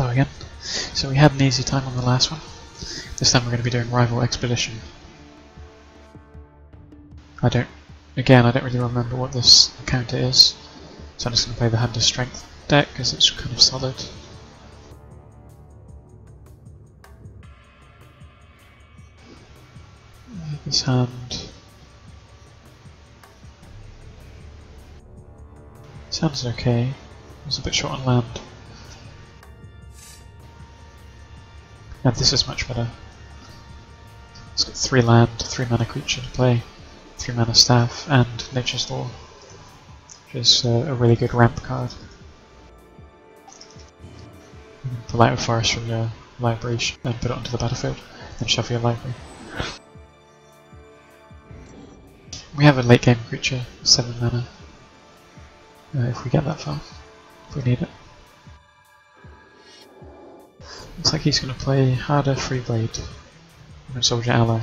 Hello again. So we had an easy time on the last one. This time we're going to be doing Rival Expedition. I don't, again, I don't really remember what this counter is, so I'm just going to play the Hunter Strength deck because it's kind of solid. This hand sounds okay. It's a bit short on land. And this is much better. It's got three land, three mana creature to play, three mana staff, and Nature's Lore, which is uh, a really good ramp card. You can pull out forest from your library and put it onto the battlefield, and shuffle your library. We have a late game creature, 7 mana, uh, if we get that far, if we need it. Looks like he's going to play Hada Freeblade a soldier ally.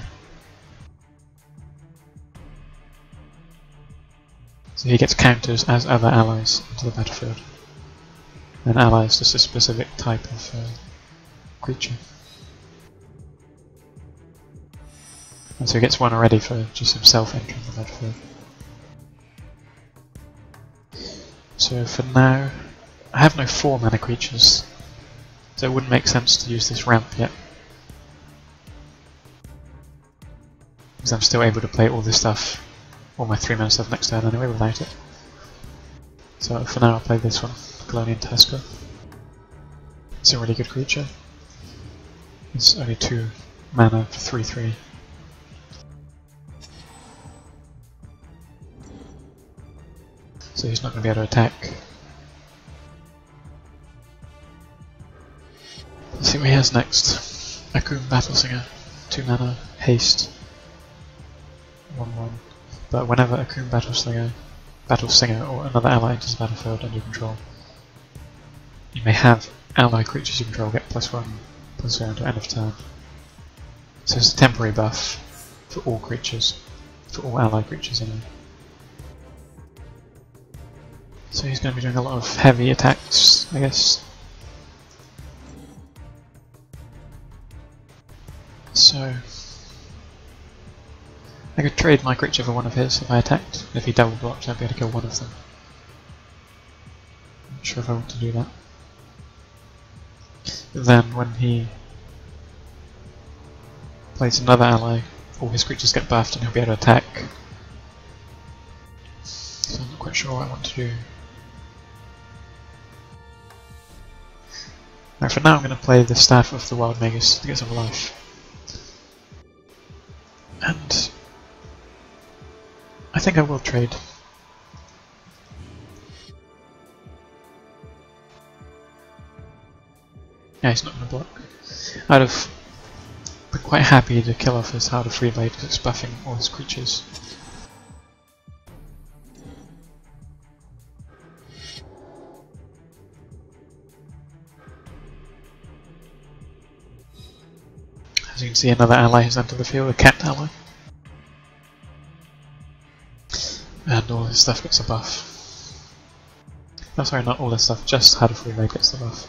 So he gets counters as other allies into the battlefield. And ally is just a specific type of uh, creature. And so he gets one already for just himself entering the battlefield. So for now, I have no 4 mana creatures, so it wouldn't make sense to use this ramp yet. Because I'm still able to play all this stuff, all my 3 mana stuff next turn anyway without it. So for now I'll play this one, Kalonian Tusker. It's a really good creature. It's only 2 mana for 3-3. So he's not going to be able to attack. What he has next. Akoum Battlesinger, 2 mana, haste, 1 1. But whenever Akoum Battlesinger, Battlesinger or another ally enters the battlefield under control, you may have ally creatures you control get plus 1, plus 0 until end of turn. So it's a temporary buff for all creatures, for all ally creatures anyway. So he's going to be doing a lot of heavy attacks, I guess. So I could trade my creature for one of his if I attacked. If he double blocked, I'd be able to kill one of them. Not sure if I want to do that. Then when he plays another ally, all his creatures get buffed and he'll be able to attack. So I'm not quite sure what I want to do. Now for now I'm going to play the Staff of the Wild Magus to get some life. And I think I will trade. Yeah, he's not going to block. I'd have been quite happy to kill off his Hada Freeblade because it's buffing all his creatures. As you can see, another ally has entered the field, a cat ally. And all this stuff gets a buff. No, sorry, not all this stuff, just Hada Freeblade gets the buff.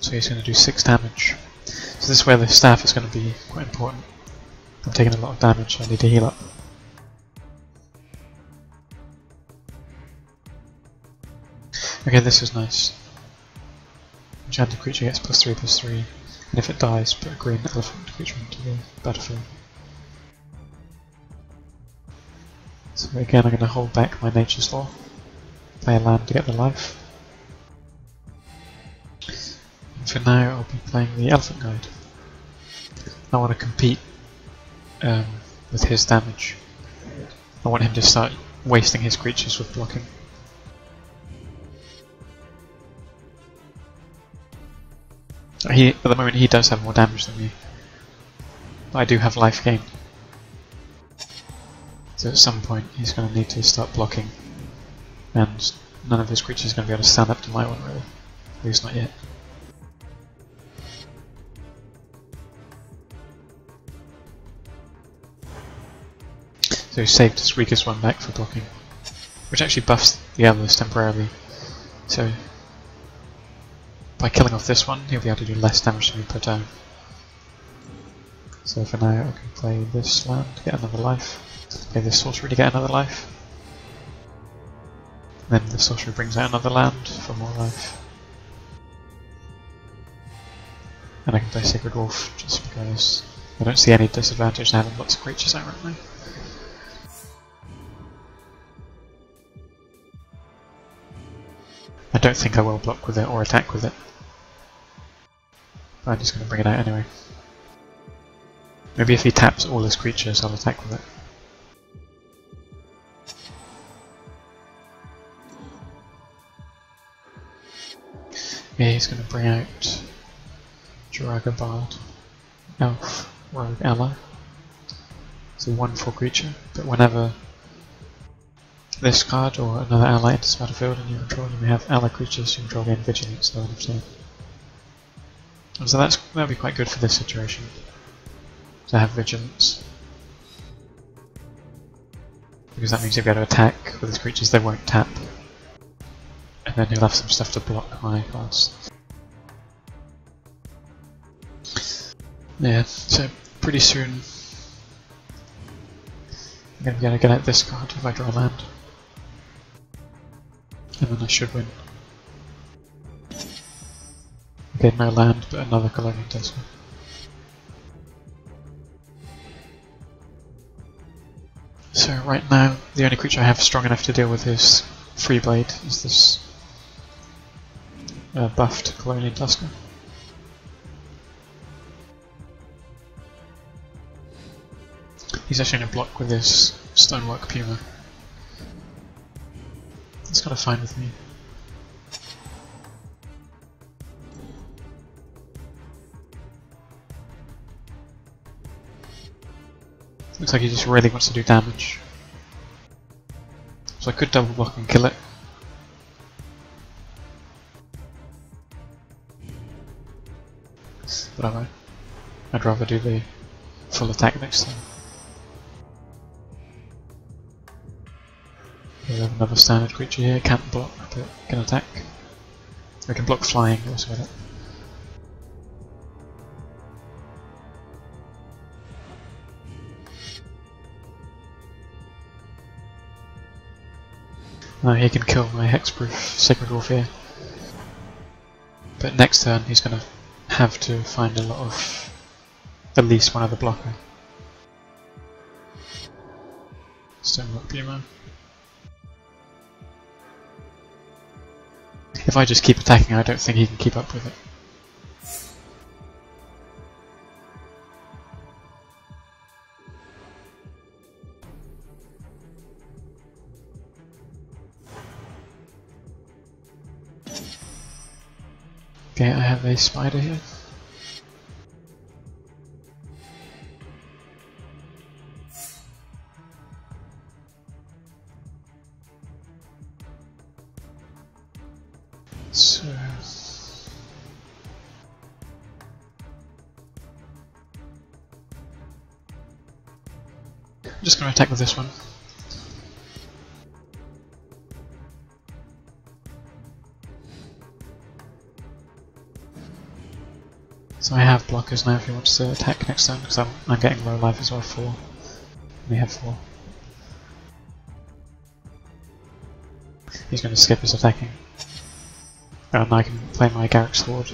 So he's going to do 6 damage. So this is where the staff is going to be quite important. I'm taking a lot of damage, so I need to heal up. Okay, this is nice. Enchanted creature gets plus 3 plus 3, and if it dies, put a green elephant creature into the battlefield. So again, I'm going to hold back my Nature's Lore, play a land to get the life. And for now, I'll be playing the Elephant Guide. I want to compete um, with his damage. I want him to start wasting his creatures with blocking. He, at the moment he does have more damage than me. But I do have life gain. So at some point he's going to need to start blocking. And none of his creatures are going to be able to stand up to my one really. At least not yet. So he saved his weakest one back for blocking. Which actually buffs the others temporarily. So by killing off this one, he'll be able to do less damage to me per turn. So for now, I can play this land to get another life, play this sorcery to get another life, then the sorcery brings out another land for more life. And I can play Sacred Wolf just because I don't see any disadvantage in having lots of creatures out right now. I don't think I will block with it or attack with it. But I'm just going to bring it out anyway. Maybe if he taps all his creatures, I'll attack with it. Yeah, he's going to bring out Joraga Bard, Elf, Rogue Ally. It's a 1 4 creature, but whenever this card or another ally enters the battlefield and you control, you may have ally creatures you control gain vigilance of So that's that'd be quite good for this situation. To have vigilance. Because that means if you go to attack with his creatures they won't tap. And then he'll have some stuff to block my cards. Yeah, so pretty soon I'm going to be able to get out this card if I draw land. Then I should win. Okay, no land, but another Kalonian Tusker. So right now, the only creature I have strong enough to deal with is Freeblade, is this uh, buffed Kalonian Tusker. He's actually in a block with his Stonework Puma. That's kind of fine with me. Looks like he just really wants to do damage. So I could double block and kill it. But I won't. I'd rather do the full attack next time. Have another standard creature here, can't block but can attack. We can block flying also with oh, it. No, he can kill my hexproof Sacred Wolf here. But next turn he's gonna have to find a lot of at least one other blocker. Stonework Puma. If I just keep attacking, I don't think he can keep up with it. Okay, I have a spider here. I'm just going to attack with this one. So I have blockers now if he wants to attack next turn, because I'm, I'm getting low life as well, 4. We have 4. He's going to skip his attacking. And I can play my Garruk's Horde.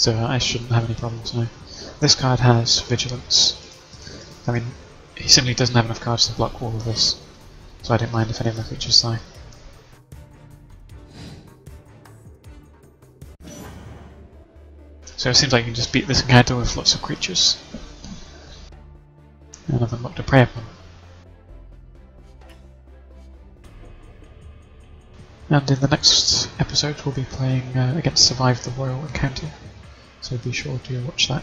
So I shouldn't have any problems now. This card has Vigilance. I mean, he simply doesn't have enough cards to block all of this, so I don't mind if any of my creatures die. So it seems like you can just beat this encounter with lots of creatures. Them look to prey upon. And in the next episode we'll be playing uh, against Survive the Royal Encounter, so be sure to watch that.